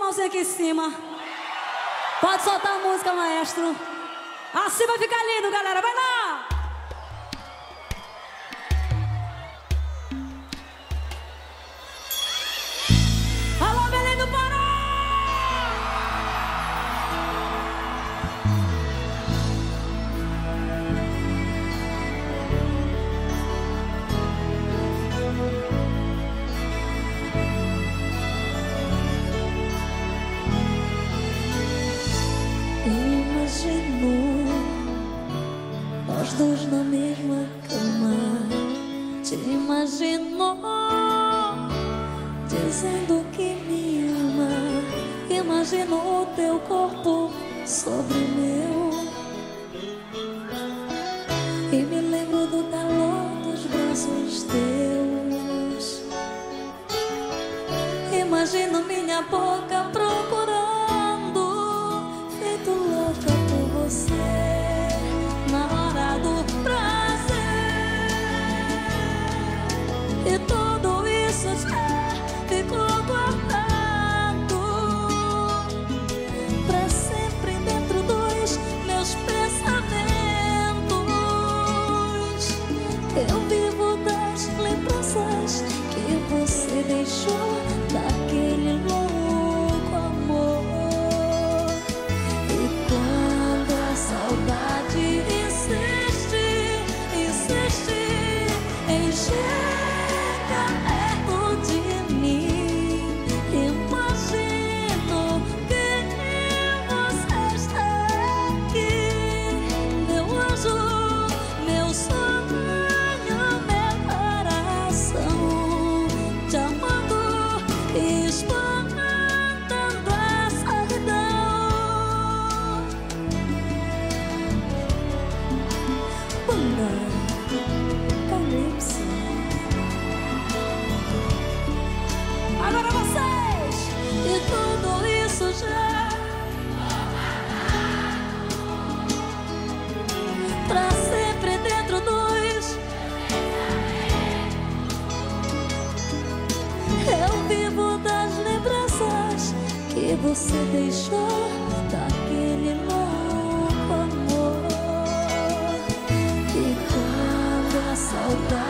mãozinha aqui em cima. Pode soltar a música, maestro. Assim vai ficar lindo, galera. Vai lá! Nós dois na mesma cama. Te imaginou dizendo que me ama. Imaginou teu corpo sobre o meu. E me lembro do calor dos braços teus. Imagino minha boca procurando, feito louca por você, você Você deixou daquele louco amor. E quando a saudade